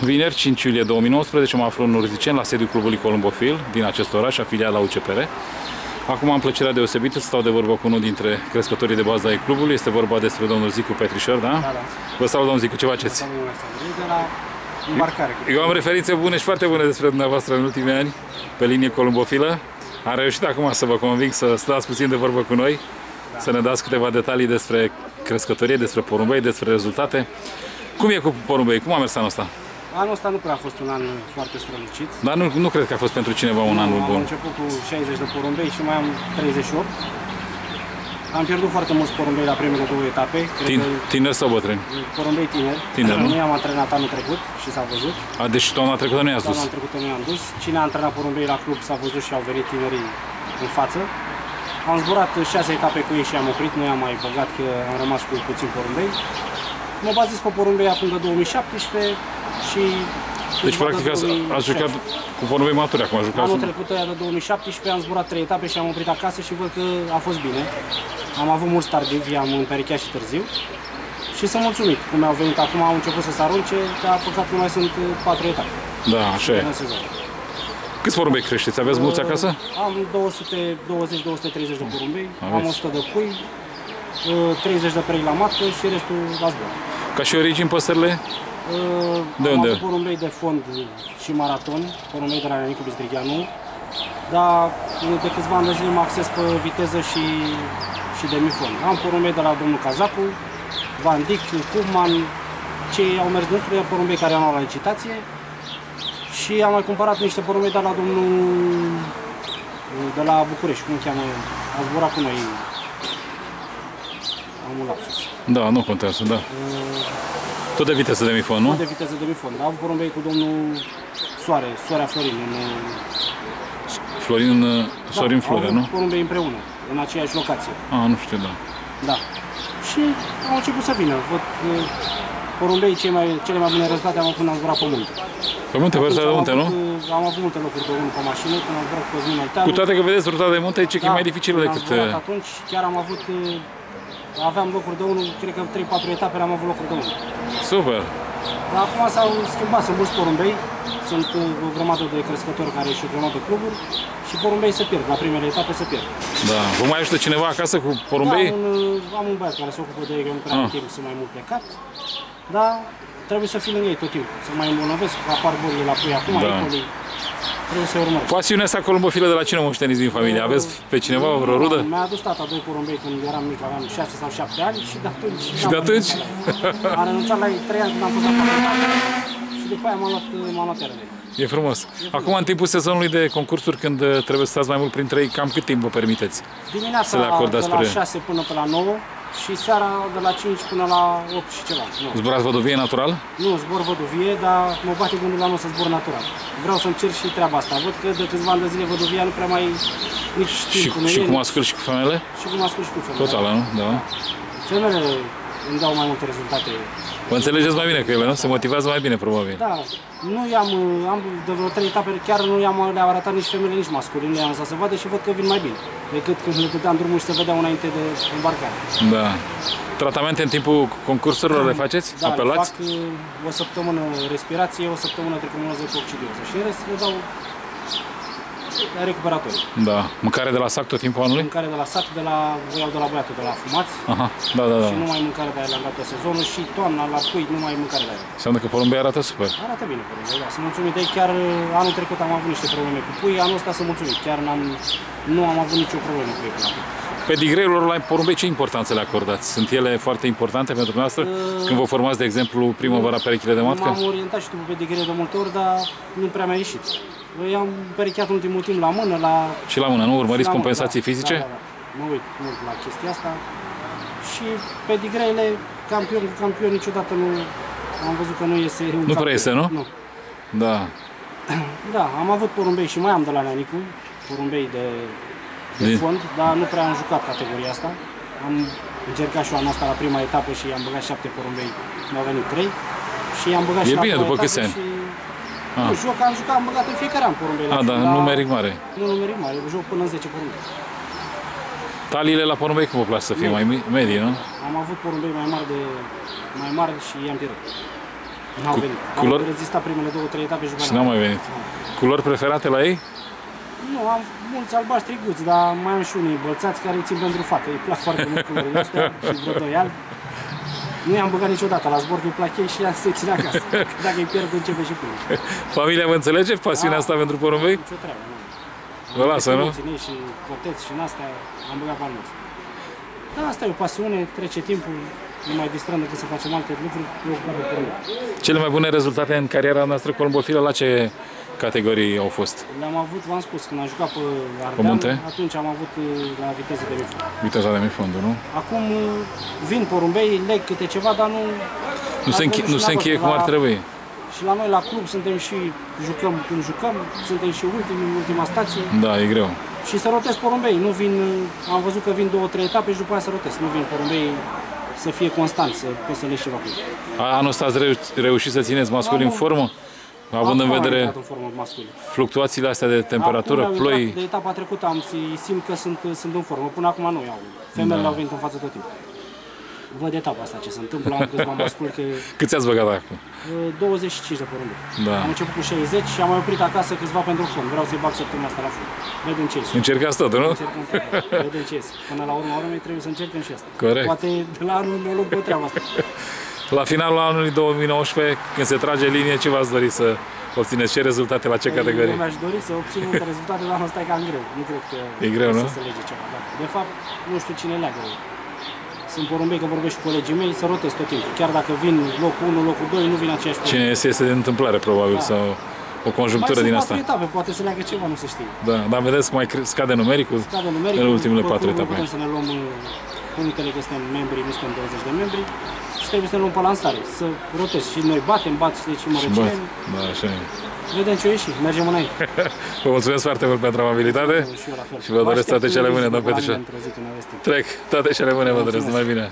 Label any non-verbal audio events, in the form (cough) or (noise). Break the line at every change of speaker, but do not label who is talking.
Vineri, 5 iulie 2019, mă aflu în Urzicen, la sediul clubului Columbofil din acest oraș, afiliat la UCPR. Acum am plăcerea deosebită să stau de vorbă cu unul dintre crescătorii de bază ai clubului. Este vorba despre domnul Zicu Petrișor, da?
Da, da.
Vă salut, domnul Zicu, ce faceți?
Domnul Alexandru, de la îmbarcare.
Eu am referințe bune și foarte bune despre dumneavoastră în ultimii ani, pe linie columbofilă. Am reușit acum să vă conving să stați puțin de vorbă cu noi, da. să ne dați câteva detalii despre crescătorie, despre porumbei, despre rezultate. Cum e cu porumbei? Cum a mers anul ăsta?
Anul ăsta nu prea a fost un an foarte strălucit.
Dar nu, nu cred că a fost pentru cineva un an
am
bun.
început cu 60 de porumbei și mai am 38. Am pierdut foarte mulți porumbei la primele două etape. Cred
Tin,
că
tineri sau bătrâni?
porumbei tineri.
Tineri, nu?
Noi am antrenat anul trecut și s-a văzut.
A, deci toamna trecută nu i-ați dus.
Anul trecut nu i-am dus. Cine a antrenat porumbei la club s-a văzut și au venit tinerii în față. Am zburat șase etape cu ei și am oprit, nu i-am mai băgat că am rămas cu puțin porumbei. Mă bazez pe porumbei acum de 2017 și
Deci,
câțiva
practic,
de
ați, ați
2016.
jucat cu porumbei maturi acum. Jucați...
Anul trecut, aia de 2017, am zburat trei etape și am oprit acasă și văd că a fost bine. Am avut mulți tardivi, am împerecheat și târziu. Și sunt mulțumit cum au venit acum, au început să se arunce, dar păcat că mai sunt uh, patru etape
Da, așa e.
în sezon.
Câți porumbei creșteți? Aveți mulți acasă?
Am 220-230 de porumbei, am
Aveți.
100 de pui, uh, 30 de prei la matcă și restul la zbor.
Ca și origini păsările?
Uh,
De
am
unde?
avut porumbei de fond și maraton, porumbei de la Nicu Bistrigheanu, dar de câțiva ani de zile mă acces pe viteză și, și de mifon. Am porumbei de la domnul Cazacu, Van Dijk, Kuhman, cei au mers dânsul de porumbei care am luat la licitație și am mai cumpărat niște porumbei de la domnul de la București, cum îl cheamă, a zburat cu noi. Am un lapsus.
Da, nu contează, da. Tot de viteză de mifon, nu?
de viteză de mifon. Am porumbei cu domnul Soare, Soarea Florin, în,
Florin, uh, Sorin
da,
Florea,
au
nu?
avut porumbei împreună, în aceeași locație.
Ah, nu știu, da.
Da. Și au început să vină. Văd că porumbei cei mai, cele mai bune rezultate am avut când am zburat pe munte.
Pe munte, vă
Atunci
de
am
munte, nu?
avut, uh, Am avut multe locuri de unul pe mașină, când am zburat cu Cosmin Olteanu.
Cu toate că vedeți, ruta de munte e ce
Da,
mai dificilă
când
decât...
Am zburat
uh,
atunci, chiar am avut, uh, aveam locuri de unul, cred că 3-4 etape am avut locuri de unul.
Super!
Dar acum s-au schimbat, sunt mulți porumbei, sunt uh, o grămadă de crescători care și o grămadă de cluburi și porumbei se pierd, la primele etape se pierd.
Da. Vă mai ajută cineva acasă cu porumbei?
Da, un, uh, am un băiat care se ocupă de ei, că eu nu prea am
Ah.
timp să mai mult plecat, dar trebuie să fii lângă ei tot timpul, să mai îmbolnăvesc, că apar bolile la pui acum,
Da.
da. Ecoli, trebuie să urmăresc.
Pasiunea asta columbofilă de la cine moșteniți din familie? Aveți pe cineva, vreo rudă?
Mi-a adus tata doi porumbei când eram mic, aveam 6 sau 7 ani și de atunci...
Și de atunci?
Am renunțat la ei 3 ani când am fost la facultate și după aia m-am luat, m-am luat iară de ei.
E frumos. Acum, în timpul sezonului de concursuri, când uh, trebuie să stați mai mult printre ei, cam cât timp vă permiteți?
Dimineața
Să le acordați
de la
pre-
6 până pe la 9 și seara de la 5 până la 8 și ceva. Nu,
Zburați văduvie natural?
nu zbor văduvie, dar mă bate gândul la nu să zbor natural. Vreau să încerc și treaba asta. Văd că de câțiva ani de zile văduvia nu prea mai nici știu
Și,
cum
și
e,
cum
nici-
ascult și cu femeile?
și cum ascult și cu femeile.
Totală, nu? Da.
Femeile îmi dau mai multe rezultate.
Vă înțelegeți mai bine cu ele, nu? Se motivează mai bine, probabil.
Da, nu i-am, am de vreo trei etape, chiar nu i-am le-au arătat nici femeile, nici masculin, le-am lăsat să vadă și văd că vin mai bine decât când le dădeam drumul și se vedeau înainte de îmbarcare.
Da. Tratamente în timpul concursurilor le faceți?
Da, le
Apelați?
fac uh, o săptămână respirație, o săptămână tricomonoză cu oxidioză și în rest le dau recuperatorii.
Da. Mâncare de la sac tot timpul anului?
Mâncare de la sat, de la, o iau de la băiatul, de la fumați
Aha, da, da, da.
și nu mai mâncare de aia le-am dat tot sezonul și toamna la pui nu mai mâncare de aia.
Înseamnă că porumbei arată super.
Arată bine porumbei, da. Sunt mulțumit de ei. Chiar uh, anul trecut am avut niște probleme cu pui, anul ăsta sunt mulțumit. Chiar n-am, nu am avut nicio problemă cu ei până acum.
Pedigreilor la porumbei ce importanță le acordați? Sunt ele foarte importante pentru noastră? Când vă formați, de exemplu, primăvara perechile de matcă?
M-am orientat și după pedigree de multe ori, dar nu prea mi-a ieșit. Eu am perecheat ultimul timp la mână, la...
Și la mână, nu? Urmăriți
la mână,
compensații
da,
fizice?
Da, da, da. Mă uit mult la chestia asta. Și pedigreele, campion cu campion, niciodată nu... Am văzut că nu iese un
Nu
campion.
prea iese, nu?
Nu.
Da.
Da, am avut porumbei și mai am de la Neanicu, porumbei de, de
Din-
fond, dar nu prea am jucat categoria asta. Am încercat și eu anul ăsta la prima etapă și am băgat șapte porumbei, mi-au venit trei. Și am băgat
E
și la
bine,
a doua
după
etapă
câți ani?
Și...
Ah.
Nu, joc, am jucat, am băgat în fiecare an porumbei. la
A, da,
la-
numeric mare.
Nu numeric mare, joc până în 10 porumbei.
Taliile la porumbei cum vă place să fie? Mai mi- medii, nu?
Am avut porumbei mai mari de mai mari și i-am pierdut. N-au
Cu-
venit.
culori-
Am rezistat primele două, trei etape și după
Și
aia
n-au mai venit. Culori preferate la ei?
Nu, am mulți albaștri guți, dar mai am și unii bălțați care îi țin pentru fată. Îi plac foarte mult culorile astea (laughs) și vreo doi albi. Nu i-am băgat niciodată la zbor, că îi plac ei și ea se ține acasă. Că (laughs) dacă îi pierd, începe și prima.
Familia vă înțelege pasiunea
Da.
asta pentru porumbei?
Nicio treabă, nu.
Vă lasă, nu?
Ține și coteți și în astea am băgat bani mulți. Da, asta e o pasiune, trece timpul, nu mai distrăm decât să facem alte lucruri, eu cu porumbei.
Cele mai bune rezultate în cariera noastră columbofilă la ce categorii au fost?
Le-am avut, v-am spus, când am jucat pe
Pe munte?
Ardeal, atunci am avut uh, la viteză de micro.
Viteza de mifondul, nu?
Acum uh, vin porumbei, leg câte ceva, dar nu...
Nu se,
Acum
înche-
și
nu
la
se încheie
voi,
cum ar
la-
trebui.
Și la noi la club suntem și jucăm când jucăm, suntem și ultimii, ultima stație
Da, e greu.
și să rotez porumbei. Nu vin, uh, am văzut că vin două, trei etape și după aia să rotez. Nu vin porumbei să fie constant, să poți să legi ceva cu ei.
A- Anul ăsta ați reu- reușit să țineți masculi în
Am-
formă? Având în
Acum am
vedere
intrat în formă masculă.
fluctuațiile astea de temperatură,
Acum,
ploi,
De etapa trecută am să- simt că sunt, sunt în formă. Până acum nu iau. Femeile
Da.
au venit în față tot timpul. Văd etapa asta ce se întâmplă, am câțiva masculi că (laughs)
câți ați băgat acum?
uh, 25 de porumbei.
Da.
Am început cu 60 și am mai oprit acasă câțiva pentru fond. Vreau să-i bag săptămâna asta la fund. Vedem ce iese.
Încercați tot, nu?
Încercăm tot. Vedem ce iese. Până la urmă, urmei trebuie să încercăm și asta.
Corect.
Poate de la anul ne luăm pe treaba asta. (laughs)
La finalul anului 2019, când se trage linie, ce v-ați dori să obțineți? Ce rezultate la ce
Eu
categorii?
mi-aș dori să obțin multe rezultate, dar anul ăsta e cam greu. Nu cred că
E greu,
o
nu?
să se lege ceva. Da. De fapt, nu știu cine leagă. Sunt porumbei că vorbesc cu colegii mei, să rotez tot timpul. Chiar dacă vin locul 1, locul 2, nu vin aceiași
Cine este, este de întâmplare, probabil, sau o
Mai
conjunctură
sunt
din
patru
asta.
etape, poate să leagă ceva, nu se știe.
Da, dar vedeți cum mai cre- scade numericul
Scade numeric,
în ultimele
după
patru
cum
etape.
Putem să ne luăm uh, punctele că suntem membri, nu suntem 20 de membri și trebuie să ne luăm pe lansare, să rotez. Și noi batem, bat și deci mă
Și bă,
răcinem,
da, așa e.
vedem ce o ieși, mergem înainte. (laughs)
Vă mulțumesc foarte mult pentru amabilitate.
Și eu la fel.
Și vă doresc
aștept
toate cele
cu
bune,
vizită
domn
la mine
Petrișor.
într-o zi când ne vestim.
Trec toate cele bune, vă doresc
Mulțumesc.
numai bine.